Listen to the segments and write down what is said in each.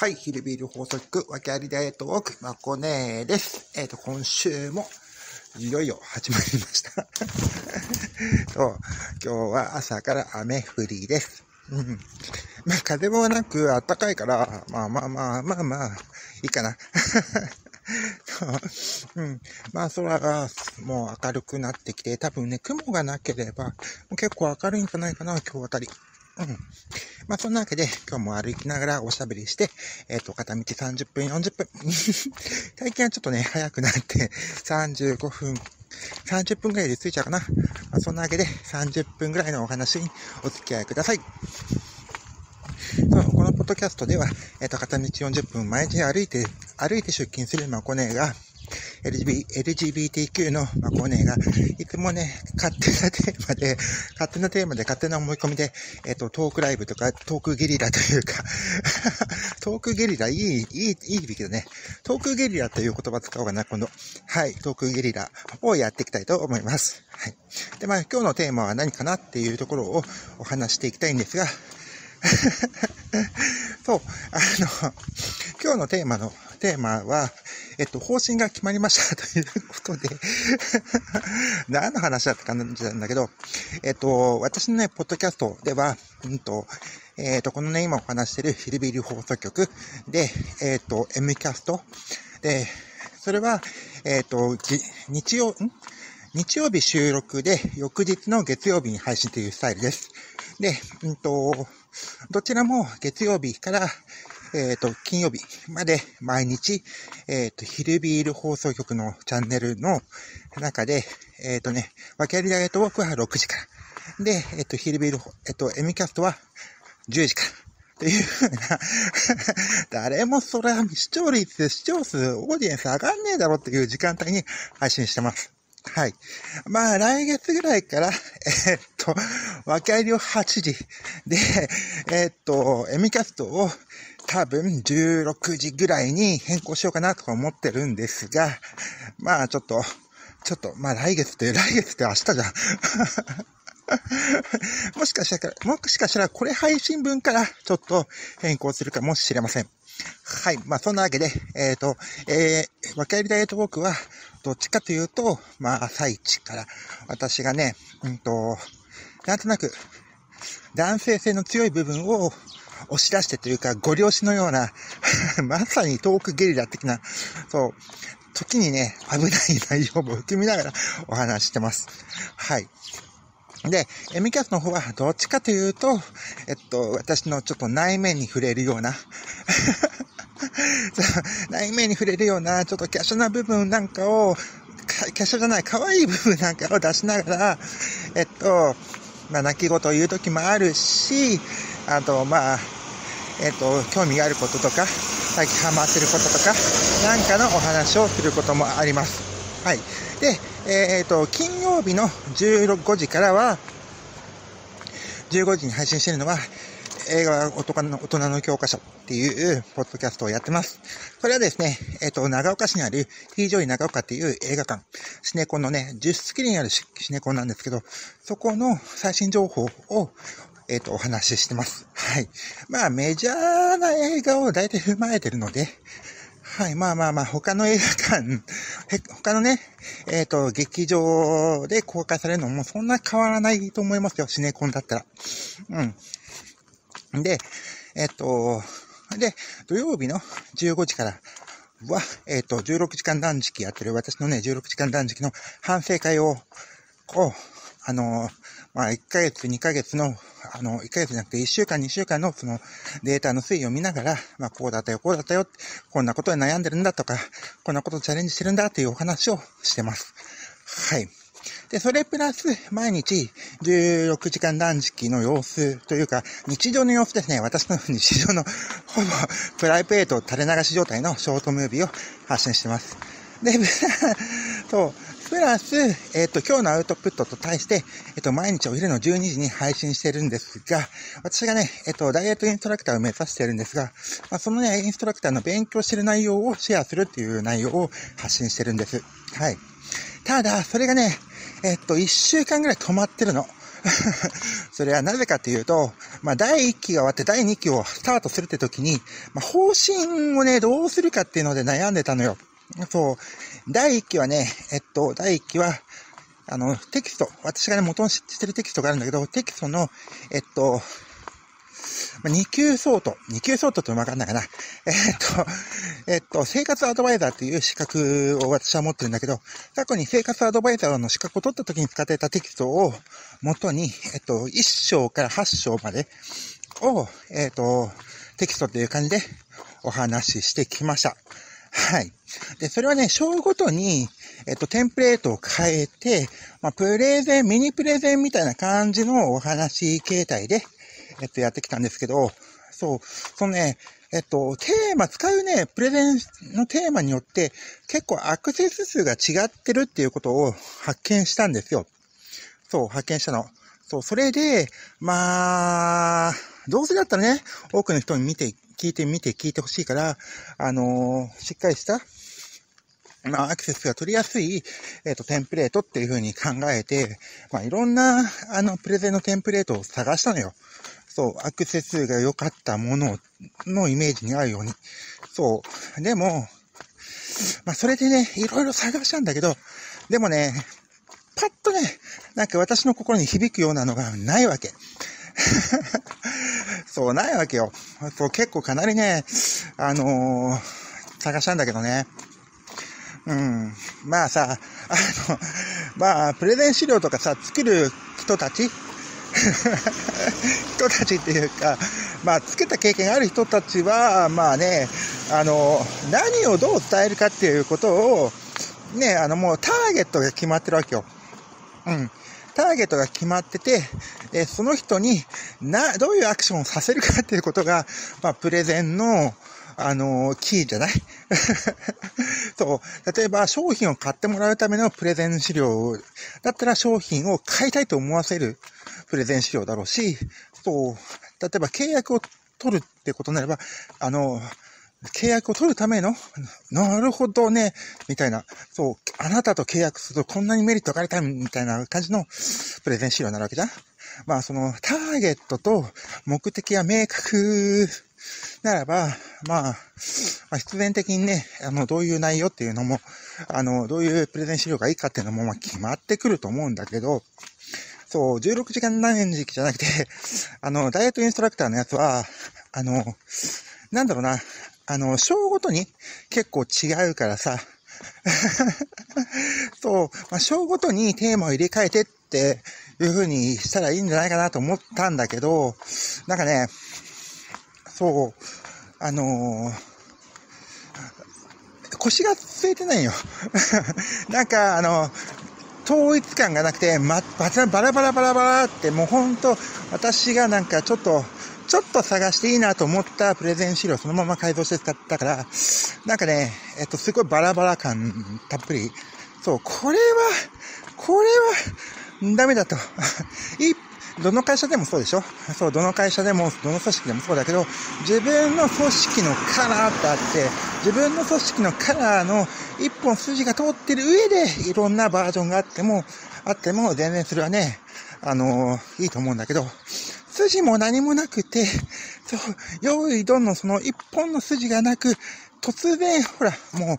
はい、ヒルビール放送局、訳ありダイエットウォーク、まこねーです。えっ、ー、と、今週も、いよいよ始まりました。と、今日は朝から雨降りです。うん。まあ、風もなく暖かいから、まあまあまあまあまあ、いいかな。うん。まあ、空がもう明るくなってきて、多分ね、雲がなければ、結構明るいんじゃないかな、今日あたり。うん。まあ、そんなわけで、今日も歩きながらおしゃべりして、えっ、ー、と、片道30分、40分。最近はちょっとね、早くなって、35分、30分くらいで着いちゃうかな。まあ、そんなわけで、30分くらいのお話にお付き合いください。そうこのポッドキャストでは、えっ、ー、と、片道40分毎日歩いて、歩いて出勤するマコネが、LGBTQ の、まあ、コーネが、いつもね、勝手なテーマで、勝手なテーマで、勝手な思い込みで、えっ、と、トークライブとか、トークゲリラというか トークゲリラ、いい、いい、いい響きだね。トークゲリラという言葉使おうかな、今度。はい、トークゲリラをやっていきたいと思います。はい。で、まあ、今日のテーマは何かなっていうところをお話していきたいんですが、そう、あの、今日のテーマの、テーマは、えっと、方針が決まりました ということで 何の話だった感じなんだけど、えっと、私のね、ポッドキャストでは、うんと、えっと、このね、今お話してるヒルビル放送局で、えっと、M キャストで、それは、えっと、日曜、ん？日曜日収録で、翌日の月曜日に配信というスタイルです。で、うんと、どちらも月曜日から、えっ、ー、と、金曜日まで毎日、えっ、ー、と、ヒルビール放送局のチャンネルの中で、えっ、ー、とね、訳ありダイエットウォークは6時から。で、えっ、と、ヒルビール、えっ、と、エミキャストは10時から。というふうな 誰もそれは視聴率、視聴数、オーディエンス上がんねえだろっていう時間帯に配信してます。はい。まあ、来月ぐらいから、えー、っと、訳ありを8時で、えー、っと、エミキャストを多分16時ぐらいに変更しようかなとか思ってるんですが、まあちょっと、ちょっと、まあ来月って、来月って明日じゃん。もしかしたら、もしかしたらこれ配信分からちょっと変更するかもしれません。はい。まあそんなわけで、えっ、ー、と、えー、訳ありダイエットウォークは、どっちかというと、まあ朝一から、私がね、うんと、なんとなく、男性性の強い部分を押し出してというか、ご了承のような まさにトークゲリラ的な、そう、時にね、危ない内容も含みながらお話してます。はい。で、エミキャスの方はどっちかというと、えっと、私のちょっと内面に触れるような 内面に触れるような、ちょっと華奢な部分なんかを、華奢じゃない、可愛い部分なんかを出しながら、えっと、まあ、泣き言を言う時もあるし、あと、まあ、えっ、と、興味があることとか、最近ハマってることとか、なんかのお話をすることもあります。はい。で、えっ、と、金曜日の15時からは、15時に配信してるのは、映画は大人の教科書っていうポッドキャストをやってます。これはですね、えっ、ー、と、長岡市にある T ジョイ長岡っていう映画館、シネコンのね、10室にあるシネコンなんですけど、そこの最新情報をえっ、ー、と、お話ししてます。はい。まあ、メジャーな映画を大体踏まえてるので、はい。まあまあまあ、他の映画館、他のね、えっ、ー、と、劇場で公開されるのもそんな変わらないと思いますよ。シネコンだったら。うん。で、えっ、と、で、土曜日の15時からは、えっ、と、16時間断食やってる私のね、16時間断食の反省会を、こう、あの、まあ、1ヶ月、2ヶ月の、あの、1ヶ月じゃなくて1週間、2週間のそのデータの推移を見ながら、まあ、こうだったよ、こうだったよ、こんなことで悩んでるんだとか、こんなことチャレンジしてるんだっていうお話をしてます。はい。で、それプラス、毎日、16時間断食の様子というか、日常の様子ですね。私の日常の、ほぼ、プライベート垂れ流し状態のショートムービーを発信してます。で、と、プラス、えっ、ー、と、今日のアウトプットと対して、えっ、ー、と、毎日お昼の12時に配信してるんですが、私がね、えっ、ー、と、ダイエットインストラクターを目指してるんですが、まあ、そのね、インストラクターの勉強してる内容をシェアするっていう内容を発信してるんです。はい。ただ、それがね、えっと、1週間ぐらい止まってるの。それはなぜかというと、まあ、第1期が終わって第2期をスタートするって時に、まあ、方針をね、どうするかっていうので悩んでたのよ。そう。第1期はね、えっと、第1期は、あの、テキスト、私がね、元にしてるテキストがあるんだけど、テキストの、えっと、ま2級相当、2級相当ってわかんないかな。えっと、えっと、生活アドバイザーっていう資格を私は持ってるんだけど、過去に生活アドバイザーの資格を取った時に使ってたテキストを元に、えっと、1章から8章までを、えっと、テキストっていう感じでお話ししてきました。はい。で、それはね、章ごとに、えっと、テンプレートを変えて、まあ、プレゼン、ミニプレゼンみたいな感じのお話形態で、えっと、やってきたんですけど、そう、そのね、えっと、テーマ、使うね、プレゼンのテーマによって結構アクセス数が違ってるっていうことを発見したんですよ。そう、発見したの。そう、それで、まあ、どうせだったらね、多くの人に見て、聞いてみて聞いてほしいから、あのー、しっかりした、まあ、アクセスが取りやすい、えっ、ー、と、テンプレートっていうふうに考えて、まあ、いろんな、あの、プレゼンのテンプレートを探したのよ。そう、アクセスが良かったもののイメージに合うように。そう。でも、まあ、それでね、いろいろ探したんだけど、でもね、パッとね、なんか私の心に響くようなのがないわけ。そう、ないわけよ。そう、結構かなりね、あのー、探したんだけどね。うん。まあさ、あの、まあ、プレゼン資料とかさ、作る人たち？人たちっていうか、まあ、つけた経験がある人たちは、まあね、あの、何をどう伝えるかっていうことを、ね、あの、もうターゲットが決まってるわけよ。うん。ターゲットが決まってて、で、その人に、な、どういうアクションをさせるかっていうことが、まあ、プレゼンの、あの、キーじゃない？そう。例えば、商品を買ってもらうためのプレゼン資料だったら商品を買いたいと思わせるプレゼン資料だろうし、そう。例えば、契約を取るってことになれば、あの、契約を取るための、なるほどね、みたいな、そう、あなたと契約するとこんなにメリットがありたいみたいな感じのプレゼン資料になるわけじゃんまあ、その、ターゲットと目的が明確ならば、まあ、まあ、必然的にね、あの、どういう内容っていうのも、あの、どういうプレゼン資料がいいかっていうのも、まあ、決まってくると思うんだけど、そう、16時間何時期じゃなくて、あの、ダイエットインストラクターのやつは、あの、なんだろうな、あの、章ごとに結構違うからさ、そう、まあ、章ごとにテーマを入れ替えてっていう風にしたらいいんじゃないかなと思ったんだけど、なんかね、そう、あのー、腰が据えてないよ。なんか、あの、統一感がなくて、ま、バラバラバラバラって、もうほんと、私がなんかちょっと、ちょっと探していいなと思ったプレゼン資料そのまま改造して使ったから、なんかね、えっと、すごいバラバラ感たっぷり。そう、これは、これは、ダメだと。いどの会社でもそうでしょ？そう、どの会社でも、どの組織でもそうだけど、自分の組織のカラーってあって、自分の組織のカラーの一本筋が通ってる上で、いろんなバージョンがあっても、あっても、全然それはね、あのー、いいと思うんだけど、筋も何もなくて、そう、用意どんのその一本の筋がなく、突然、ほら、もう、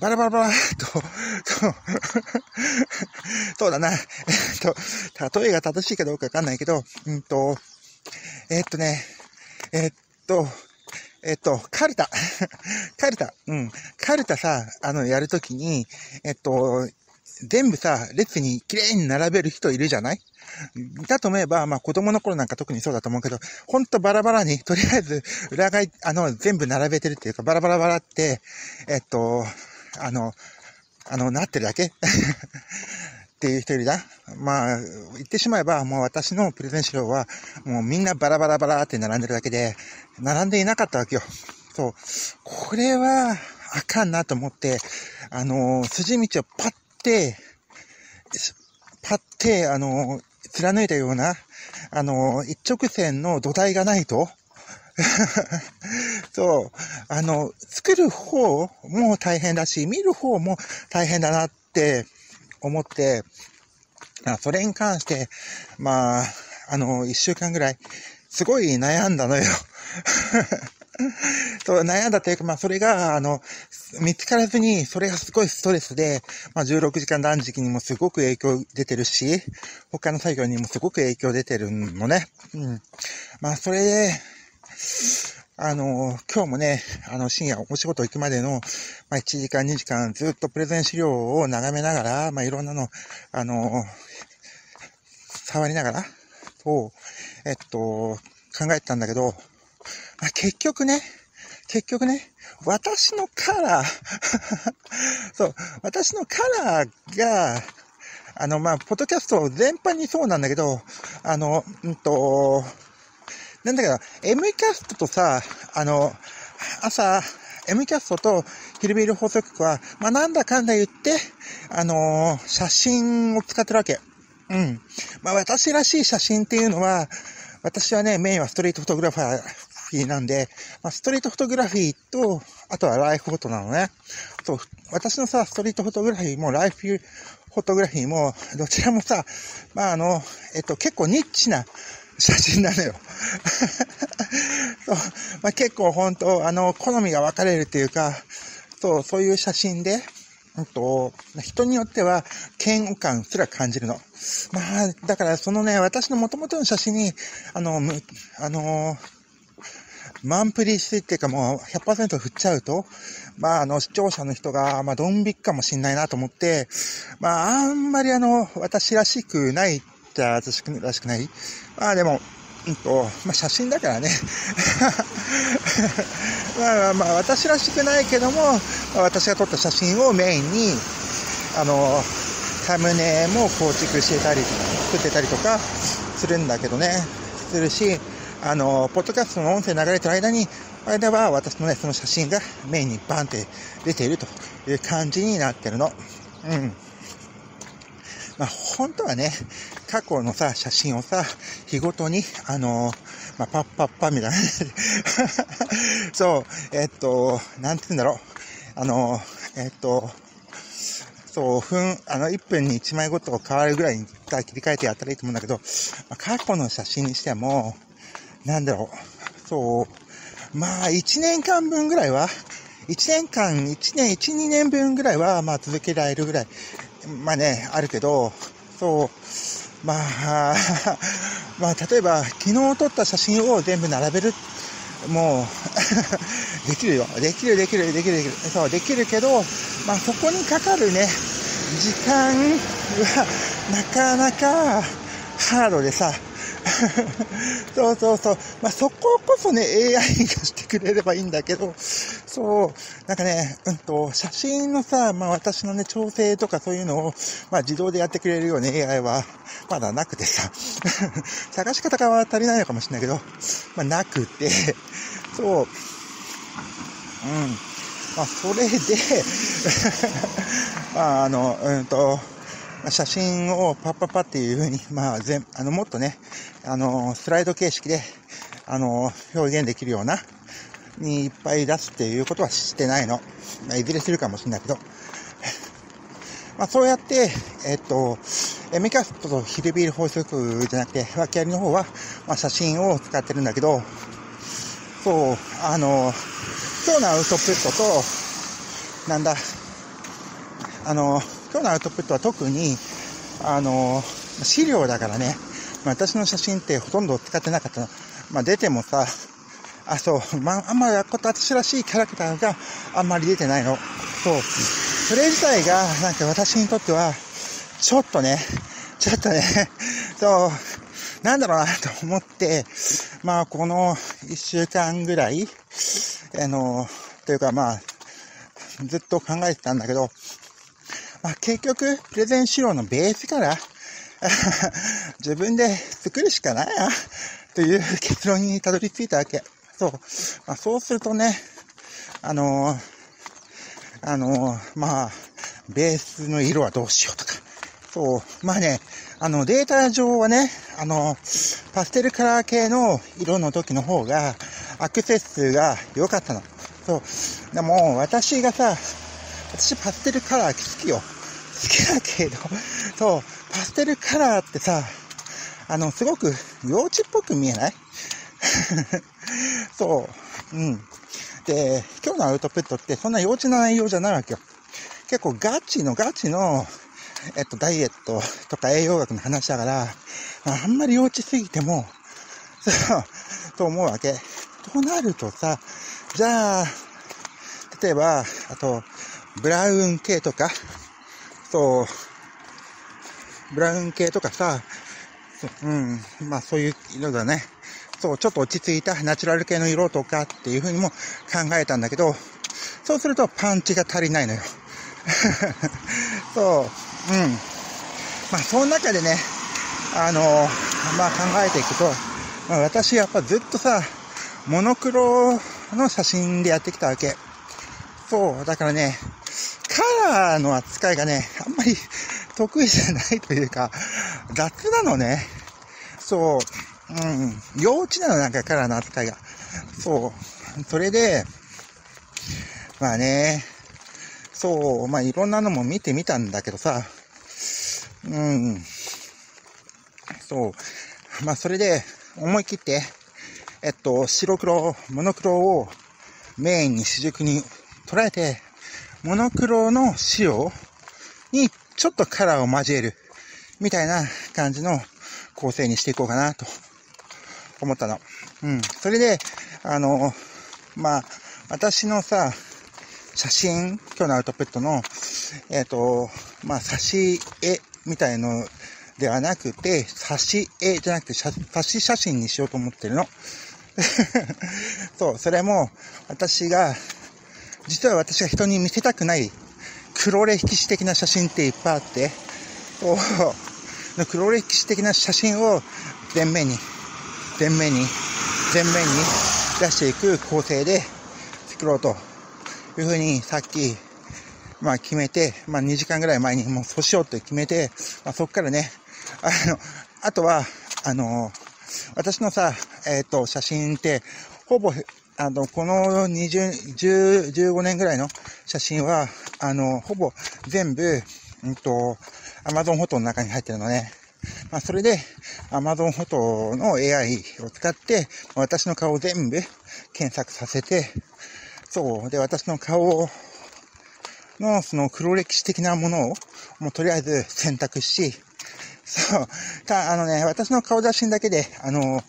バラバラバラと、そう、そうだな、えっと、例えが正しいかどうかわかんないけど、うんと、えっとね、えっと、えっと、カルタ。カルタ。うん。カルタさ、あの、やるときに、えっと、全部さ、列に綺麗に並べる人いるじゃない？だと思えば、まあ子供の頃なんか特にそうだと思うけど、ほんとバラバラに、とりあえず裏側、あの、全部並べてるっていうか、バラバラバラって、えっと、あの、あの、なってるだけ？っていう人よりだ。まあ、言ってしまえば、もう私のプレゼン資料は、もうみんなバラバラバラって並んでるだけで、並んでいなかったわけよ。そう。これは、あかんなと思って、あの、筋道をパッて、パッて、あの、貫いたような、あの、一直線の土台がないと、そう、あの、作る方も大変だし、見る方も大変だなって思って、あそれに関して、まあ、あの、一週間ぐらい、すごい悩んだのよ。そう、悩んだというか、まあ、それが、あの、見つからずに、それがすごいストレスで、まあ、16時間断食にもすごく影響出てるし、他の作業にもすごく影響出てるのね。うん。まあ、それで、あの、今日もね、あの、深夜お仕事行くまでの、まあ、1時間、2時間ずっとプレゼン資料を眺めながら、まあ、いろんなの、あの、触りながら、と、えっと、考えてたんだけど、まあ、結局ね、結局ね、私のカラー そう、私のカラーが、あの、まあ、ポッドキャスト全般にそうなんだけど、あの、うんと、なんだけど、M キャストとさ、あの、朝、M キャストとヒルビル放送局は、まあ、なんだかんだ言って、あのー、写真を使ってるわけ。うん。まあ、私らしい写真っていうのは、私はね、メインはストリートフォトグラファーなんで、まあ、ストリートフォトグラフィーと、あとはライフフォトなのね。そう、私のさ、ストリートフォトグラフィーもライフフォトグラフィーも、どちらもさ、まあ、あの、えっと、結構ニッチな写真なのよ。そう、まあ、結構本当、あの、好みが分かれるっていうか、そう、そういう写真で、うんと、人によっては嫌悪感すら感じるの。まあ、だからそのね、私の元々の写真に、あの、む、あの、マンプリしてっていうかもう100%振っちゃうと、まああの視聴者の人が、まあドン引きかもしんないなと思って、まああんまりあの、私らしくないじゃ私らしくない？まあでも、うんと、まあ写真だからね。まあまあ私らしくないけども、まあ、私が撮った写真をメインに、あの、サムネも構築してたり、作ってたりとかするんだけどね、するし、あの、ポッドキャストの音声流れてる間に、間は私のね、その写真がメインにバンって出ているという感じになってるの。うん。まあ、本当はね、過去のさ、写真をさ、日ごとに、あのまあ、パッパッパみたいな そう、えっと、なんて言うんだろう。あのえっと、そう、分、あの、1分に1枚ごと変わるぐらいに切り替えてやったらいいと思うんだけど、まあ、過去の写真にしても、なんだろう、そう、まあ、1年間分ぐらいは、1年間、1年、1、2年分ぐらいは、まあ、続けられるぐらいまあね、あるけど、そう、まあ、まあ、例えば、昨日撮った写真を全部並べる、もう できるよ。できる、できる、できる、できる。そう、できるけど、まあ、そこにかかるね、時間は、なかなか、ハードでさ、そうそうそう。まあ、そここそね、AI がしてくれればいいんだけど、そう、なんかね、うんと、写真のさ、まあ私のね、調整とかそういうのを、まあ自動でやってくれるような AI は、まだなくてさ、探し方が足りないのかもしれないけど、まあなくて、そう、うん。まあそれで まああの、うんと、写真をパッパッパっていう風に、まあ、全、あの、もっとね、あの、スライド形式で、あの、表現できるような、にいっぱい出すっていうことはしてないの。まあ、いずれするかもしれないけど。まあ、そうやって、えっと、メキャストとヒルビール放送局じゃなくて、訳ありの方は、まあ、写真を使ってるんだけど、そう、あの、今日のアウトプットと、なんだ、あの、今日のアウトプットは特に、あの、資料だからね、まあ、私の写真ってほとんど使ってなかったの。まあ、出てもさ、あ、そう、まあ、あんまり私らしいキャラクターがあんまり出てないの。そう。それ自体が、なんか私にとっては、ちょっとね、ちょっとね、そう、なんだろうなと思って、まあ、この一週間ぐらい、あの、というかまあ、ずっと考えてたんだけど、まあ、結局、プレゼン資料のベースから 自分で作るしかないな、という結論にたどり着いたわけ。そう。まあ、そうするとね、あのー、あのー、まあ、ベースの色はどうしようとか。そう。まあね、あの、データ上はね、あの、パステルカラー系の色の時の方が、アクセス数が良かったの。そう。でも、私がさ、私パステルカラー好きよ。好きだけど、そう、パステルカラーってさ、あの、すごく幼稚っぽく見えない？そう。うん。で、今日のアウトプットってそんな幼稚な内容じゃないわけよ。結構ガチのガチの、えっと、ダイエットとか栄養学の話だから、あんまり幼稚すぎても、そう、と思うわけ。となるとさ、じゃあ、例えば、あと、ブラウン系とか、そう、ブラウン系とかさ、うん、まあそういう色だね。そう、ちょっと落ち着いたナチュラル系の色とかっていう風にも考えたんだけど、そうするとパンチが足りないのよ。そう、うん。まあその中でね、あの、まあ考えていくと、まあ、私やっぱずっとさ、モノクロの写真でやってきたわけ。そう、だからね、カラーの扱いがね、あんまり得意じゃないというか、雑なのね。そう、うん、幼稚なの、なんかカラーの扱いが。そう、それで、まあね、そう、まあいろんなのも見てみたんだけどさ、うん、そう、まあそれで思い切って、えっと、白黒、モノクロをメインに主軸に捉えて、モノクロの白にちょっとカラーを交える、みたいな感じの構成にしていこうかなと。思ったの。うん。それで、あの、まあ、私のさ、写真、今日のアウトプットの、えっ、ー、と、まあ、差し絵みたいのではなくて、差し絵じゃなくて、差し写真にしようと思ってるの。そう、それも、私が、実は私が人に見せたくない黒歴史的な写真っていっぱいあって、黒歴史的な写真を前面に、前面に、前面に出していく構成で作ろうというふうにさっき、まあ決めて、まあ2時間ぐらい前にもうそうしようって決めて、まあそっからね、あの、あとは、あの、私のさ、えっ、ー、と、写真って、ほぼ、あの、この20、10、15年ぐらいの写真は、あの、ほぼ全部、うんと、Amazon フォトの中に入ってるのね。まあ、それで、Amazon フォトの AI を使って、私の顔を全部検索させて、そう。で、私の顔の、その黒歴史的なものを、もうとりあえず選択し、そう。た、あのね、私の顔写真だけで、あの、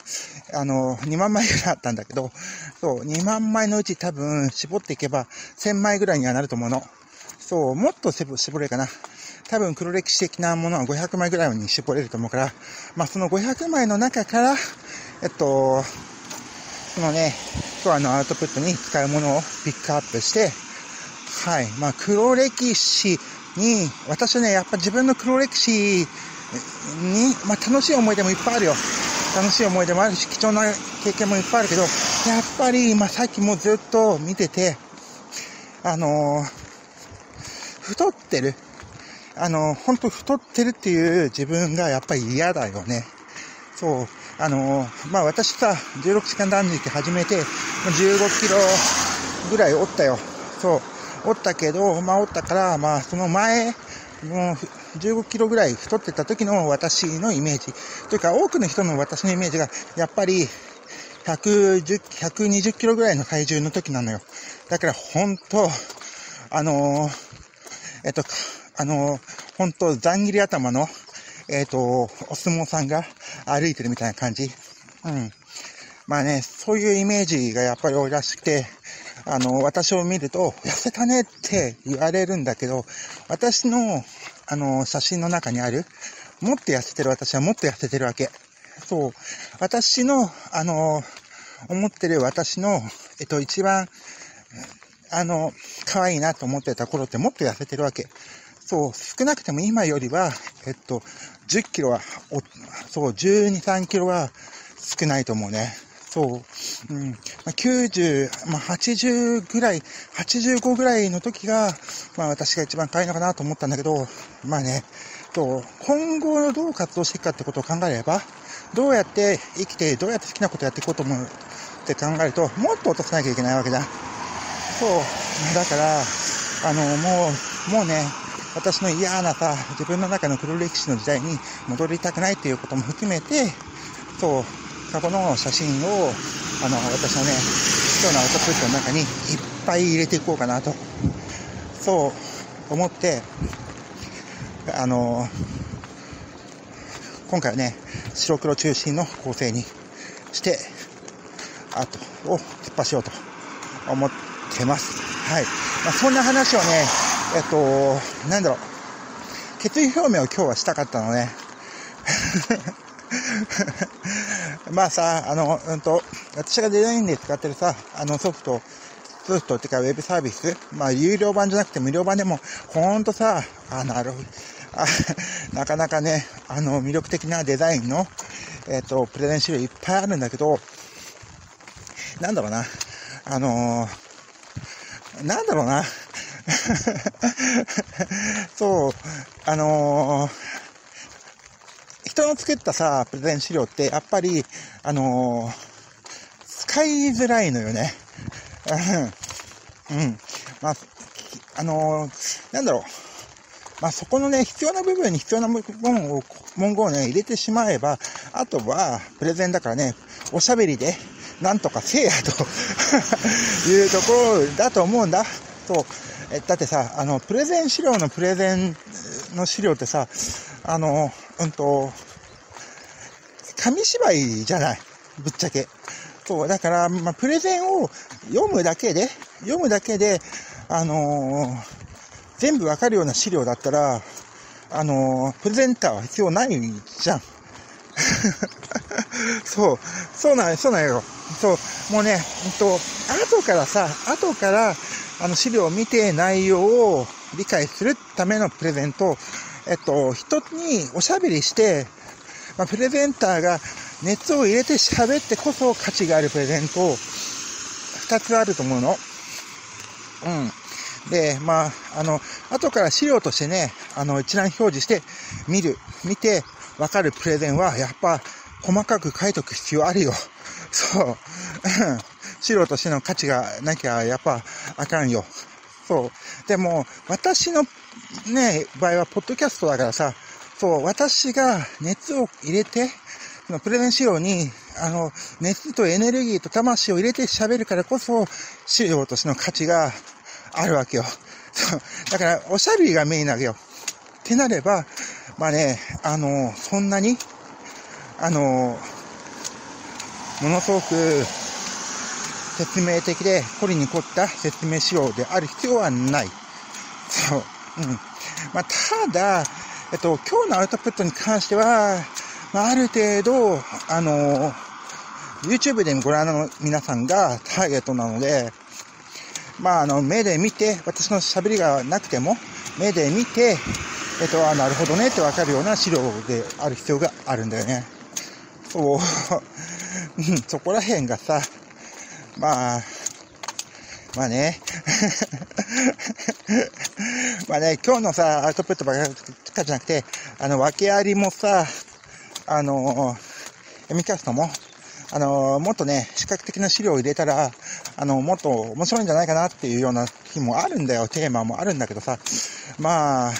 あの、2万枚ぐらいあったんだけど、そう、2万枚のうち多分絞っていけば1000枚ぐらいにはなると思うの。そう、もっと絞れかな。多分黒歴史的なものは500枚ぐらいに絞れると思うから、まあその500枚の中から、えっと、そのね、今日のアウトプットに使うものをピックアップして、はい。まあ黒歴史に、私はね、やっぱ自分の黒歴史に、まあ、楽しい思い出もいっぱいあるよ。楽しい思い出もあるし、貴重な経験もいっぱいあるけど、やっぱり、まあ、さっきもずっと見てて、あのー、太ってる。あの、本当太ってるっていう自分がやっぱり嫌だよね。そう。あの、まあ、私さ、16時間断食始めて、15キロぐらいおったよ。そう。おったけど、まあ、おったから、まあ、その前、もう15キロぐらい太ってた時の私のイメージ。というか、多くの人の私のイメージが、やっぱり、110、120キロぐらいの体重の時なのよ。だから、本当あのー、えっと、あの、本当ざん切り頭の、えっと、お相撲さんが歩いてるみたいな感じ。うん。まあね、そういうイメージがやっぱり多いらしくて、あの、私を見ると、痩せたねって言われるんだけど、私の、あの、写真の中にある、もっと痩せてる私はもっと痩せてるわけ。そう。私の、あの、思ってる私の、えっと、一番、あの、可愛いなと思ってた頃ってもっと痩せてるわけ。そう、少なくても今よりは、えっと、10キロは、そう、12、3キロは少ないと思うね。そう、うん、まあ、90、まあ、80ぐらい、85ぐらいの時が、まあ私が一番可愛いのかなと思ったんだけど、まあね、と、今後のどう活動していくかってことを考えれば、どうやって生きて、どうやって好きなことやっていこうと思うって考えると、もっと落とさなきゃいけないわけだ。そう。だから、あの、もう、もうね、私の嫌なさ、自分の中の黒歴史の時代に戻りたくないっていうことも含めて、そう、過去の写真を、あの、私のね、今日のアウトプットの中にいっぱい入れていこうかなと、そう思って、あの、今回はね、白黒中心の構成にして、あとを突っ走ろうと思ってます。はい。まあ、そんな話をね、えっと、なんだろう、決意表明を今日はしたかったのね。まあさ、あの、うんと、私がデザインで使ってるさ、あのソフト、ソフトっていうかウェブサービス、まあ有料版じゃなくて無料版でも、ほんとさ、あ、なるほど。あなかなかね、あの、魅力的なデザインの、えっ、と、プレゼン資料いっぱいあるんだけど、なんだろうな、あのー、なんだろうな、そう、あのー、人の作ったさ、プレゼン資料って、やっぱり、あのー、使いづらいのよね。うん。まあ、あのなんだろう。まあ、そこのね、必要な部分に必要な文言を、文言をね、入れてしまえば、あとは、プレゼンだからね、おしゃべりで、なんとかせえやと いうところだと思うんだ。そう。え、だってさ、あの、プレゼン資料のプレゼンの資料ってさ、あの、うんと、紙芝居じゃない。ぶっちゃけ。そう。だから、まあ、プレゼンを読むだけで、読むだけで、あのー、全部わかるような資料だったら、あのー、プレゼンターは必要ないじゃん。そう、そうなんそうなんよ。そう、もうね、えっと、後からさ、後から、あの資料を見て内容を理解するためのプレゼント、えっと、人におしゃべりして、まあ、プレゼンターが熱を入れて喋ってこそ価値があるプレゼント、二つあると思うの。うん。で、まあ、あの、後から資料としてね、あの、一覧表示して見る、見てわかるプレゼンは、やっぱ、細かく書いとく必要あるよ。そう。資料としての価値がなきゃ、やっぱ、あかんよ。そう。でも、私のね、場合は、ポッドキャストだからさ、そう、私が熱を入れて、そのプレゼン資料に、あの、熱とエネルギーと魂を入れて喋るからこそ、資料としての価値があるわけよ。そう。だから、おしゃべりがメインなわけよ。ってなれば、まあね、あの、そんなに、あの、ものすごく説明的で凝りに凝った説明資料である必要はない。そう。うん。まあ、ただ、えっと、今日のアウトプットに関しては、まあ、ある程度、あの、YouTube でご覧の皆さんがターゲットなので、まあ、あの、目で見て、私の喋りがなくても、目で見て、えっと、あ、なるほどねってわかるような資料である必要があるんだよね。そう。うん、そこら辺がさ、まあ、まあね。まあね、今日のさ、アウトプットばっかじゃなくて、あの、訳ありもさ、あの、エミキャストも、あの、もっとね、視覚的な資料を入れたら、あの、もっと面白いんじゃないかなっていうような日もあるんだよ。テーマもあるんだけどさ、まあ、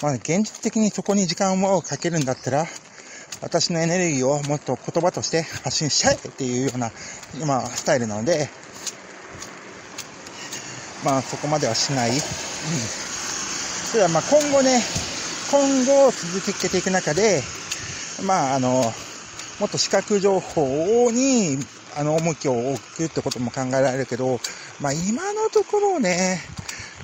まあ、現実的にそこに時間をかけるんだったら、私のエネルギーをもっと言葉として発信しちゃえっていうような、今、スタイルなので、まあ、そこまではしない。うん。それはまあ、今後ね、今後続けていく中で、まあ、あの、もっと視覚情報に、あの、重きを置くってことも考えられるけど、まあ、今のところね、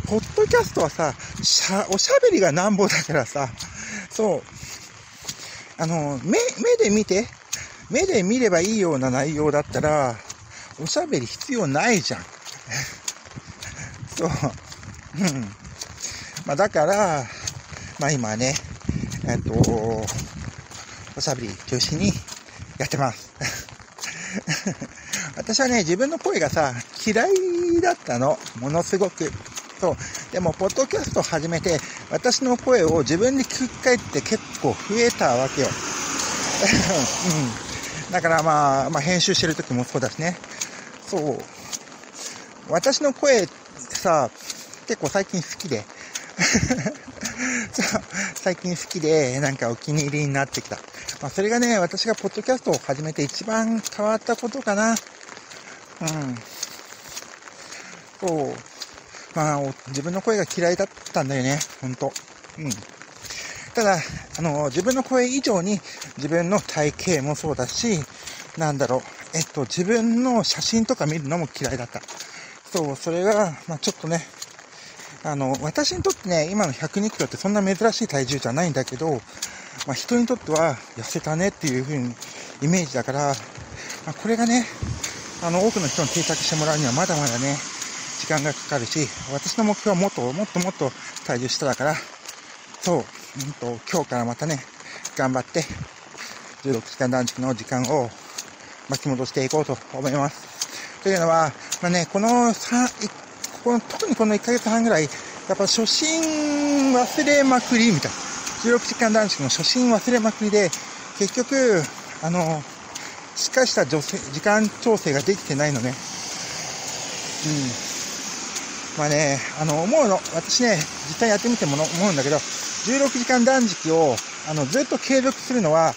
ポッドキャストはさ、しゃ、おしゃべりがなんぼだからさ、そう、あの、目、目で見て、目で見ればいいような内容だったら、おしゃべり必要ないじゃん。そう。うん。まあだから、まあ今ね、えっと、おしゃべり中心にやってます。私はね、自分の声がさ、嫌いだったの。ものすごく。そう。でも、ポッドキャスト始めて、私の声を自分で聞き返って結構増えたわけよ。うん。だからまあ、まあ、編集してる時もそうだしね。そう。私の声さ、結構最近好きで、最近好きで、なんかお気に入りになってきた。まあ、それがね、私がポッドキャストを始めて一番変わったことかな。うん。そう。まあ、自分の声が嫌いだったんだよね、ほんと。うん。ただ、あの、自分の声以上に自分の体型もそうだし、なんだろう、えっと、自分の写真とか見るのも嫌いだった。そう、それが、まあちょっとね、あの、私にとってね、今の102キロってそんな珍しい体重じゃないんだけど、まあ人にとっては痩せたねっていう風にイメージだから、まあ、これがね、あの、多くの人に定着してもらうにはまだまだね、時間がかかるし、私の目標はもっともっともっと体重下だから、そう、うんと、今日からまたね、頑張って、16時間断食の時間を巻き戻していこうと思います。というのは、まあね、この3、この特にこの1ヶ月半ぐらい、やっぱ初心忘れまくりみたいな。16時間断食の初心忘れまくりで、結局、あの、しっかりした女性時間調整ができてないのね。うん。まあね、あの、思うの。私ね、実際やってみても思うんだけど、16時間断食を、あの、ずっと継続するのは、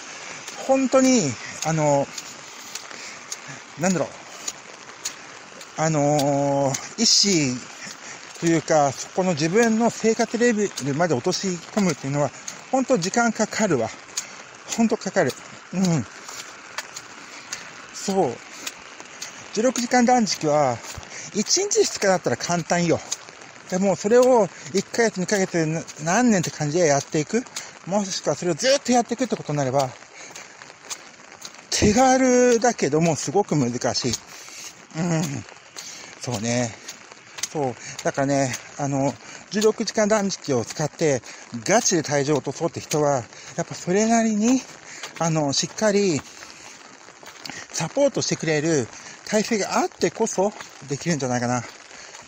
本当に、あの、なんだろう、あのー、意志というか、そこの自分の生活レベルまで落とし込むっていうのは、本当時間かかるわ。本当かかる。うん。そう。16時間断食は、1日2日だったら簡単よ。でも、それを1ヶ月、2ヶ月、何年って感じでやっていく。もしくはそれをずっとやっていくってことになれば、手軽だけどもすごく難しい。うん。そうね。そう。だからね、あの、16時間断食を使ってガチで体重を落とそうって人は、やっぱそれなりに、あの、しっかりサポートしてくれる体制があってこそできるんじゃないかな。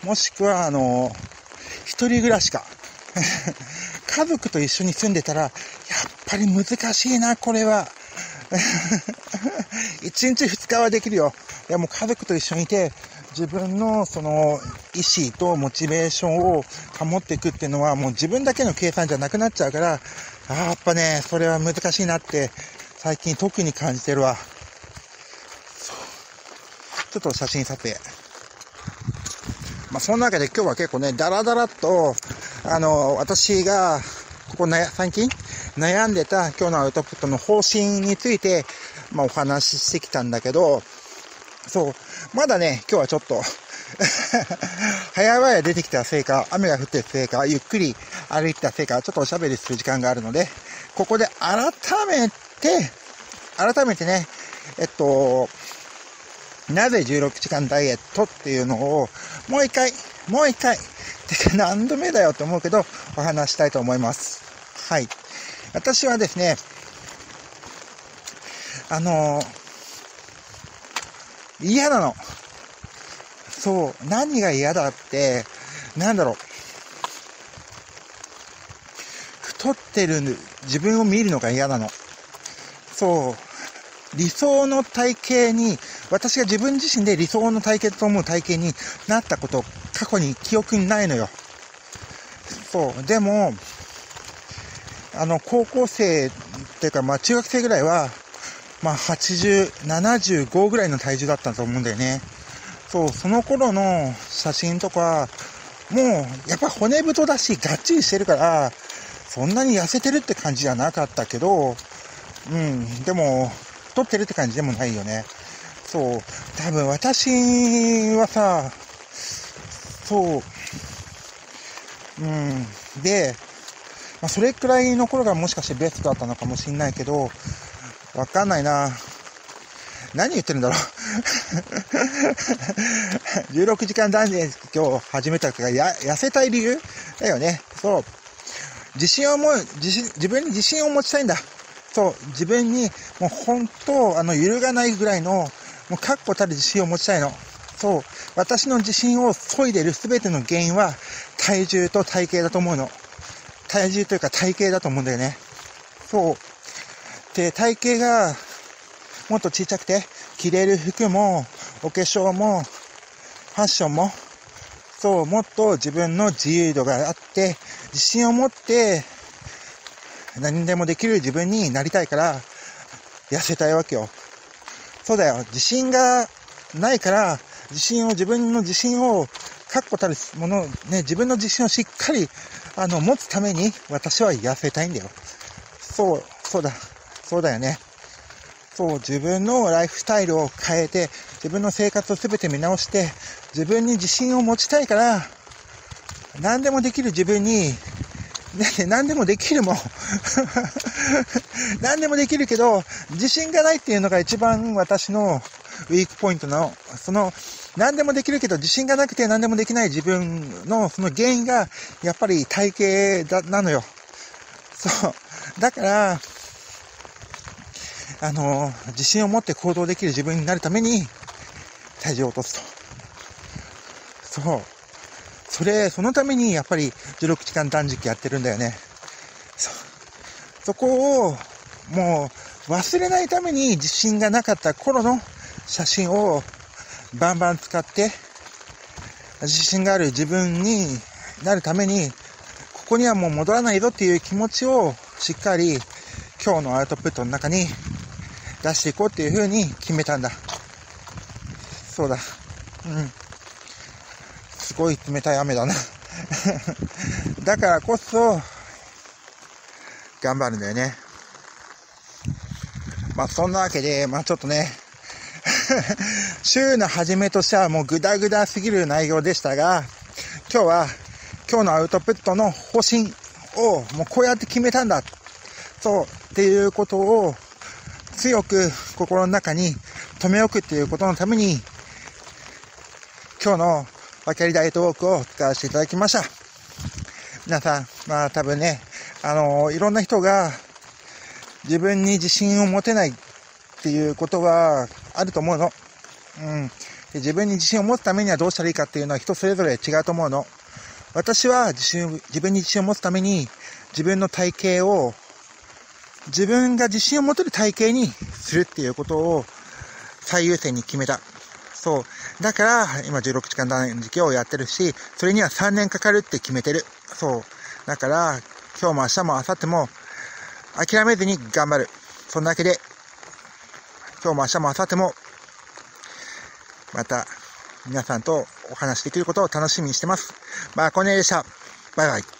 もしくは、あの、一人暮らしか。家族と一緒に住んでたら、やっぱり難しいな、これは。一日二日はできるよ。いや、もう家族と一緒にいて、自分のその意思とモチベーションを保っていくっていうのはもう自分だけの計算じゃなくなっちゃうから、あやっぱね、それは難しいなって最近特に感じてるわ。ちょっと写真撮影。まあ、そんなわけで今日は結構ね、ダラダラっと、あの、私が、ここね、最近悩んでた今日のアウトプットの方針について、まあ、お話ししてきたんだけど、そう、まだね、今日はちょっと 早々出てきたせいか、雨が降ってるせいか、ゆっくり歩いてたせいか、ちょっとおしゃべりする時間があるので、ここで改めて、改めてね、えっと、なぜ16時間ダイエットっていうのを、もう一回、もう一回、て か何度目だよって思うけど、お話したいと思います。はい。私はですね、あの嫌なの。そう、何が嫌だって、なんだろう。太ってる自分を見るのが嫌なの。そう、理想の体型に、私が自分自身で理想の体型と思う体型になったこと、過去に記憶にないのよ。そう、でも、あの、高校生っていうか、まあ中学生ぐらいは、まあ80、75ぐらいの体重だったと思うんだよね。そう、その頃の写真とか、もう、やっぱ骨太だし、がっちりしてるから、そんなに痩せてるって感じじゃなかったけど、うん、でも、太ってるって感じでもないよね。そう、多分私はさ、そう、うん、で、まあ、それくらいの頃がもしかしてベストだったのかもしんないけど、わかんないな何言ってるんだろう 16時間断食今日始めたからや、痩せたい理由だよね。そう。自信をも、自信、自分に自信を持ちたいんだ。そう。自分に、もう本当、あの、揺るがないぐらいの、もう確固たる自信を持ちたいの。そう。私の自信を削いでる全ての原因は、体重と体型だと思うの。体重というか体型だと思うんだよね。そう。で、体型がもっと小さくて、着れる服も、お化粧も、ファッションも、そう、もっと自分の自由度があって、自信を持って、何でもできる自分になりたいから、痩せたいわけよ。そうだよ。自信がないから、自信を、自分の自信を、確固たるもの、ね、自分の自信をしっかり、あの、持つために、私は痩せたいんだよ。そう、そうだ、そうだよね。そう、自分のライフスタイルを変えて、自分の生活を全て見直して、自分に自信を持ちたいから、何でもできる自分に、ね、何でもできるもん。何でもできるけど、自信がないっていうのが一番私のウィークポイントなの、その、何でもできるけど自信がなくて何でもできない自分のその原因が、やっぱり体型だ、なのよ。そう。だから、あの、自信を持って行動できる自分になるために、体重を落とすと。そう。それ、そのためにやっぱり16時間断食やってるんだよね。そ、そこを、もう忘れないために自信がなかった頃の写真をバンバン使って、自信がある自分になるために、ここにはもう戻らないぞっていう気持ちをしっかり今日のアウトプットの中に出していこうっていう風に決めたんだ。そうだ。うん。すごい冷たい雨だな だからこそ、頑張るんだよね。まあそんなわけで、まあちょっとね、週の初めとしてはもうグダグダすぎる内容でしたが、今日は今日のアウトプットの方針をもうこうやって決めたんだ。そう、っていうことを強く心の中に留め置くっていうことのために、今日の分かり大トークを使わせていただきました。皆さん、まあ多分ね、あの、いろんな人が自分に自信を持てないっていうことはあると思うの。うん。で自分に自信を持つためにはどうしたらいいかっていうのは人それぞれ違うと思うの。私は自信、自分に自信を持つために自分の体型を自分が自信を持てる体型にするっていうことを最優先に決めた。そう。だから、今16時間断食をやってるし、それには3年かかるって決めてる。そう。だから、今日も明日も明後日も諦めずに頑張る。そんだけで、今日も明日も明後日も、また皆さんとお話できることを楽しみにしてます。まあ、こねでした。バイバイ。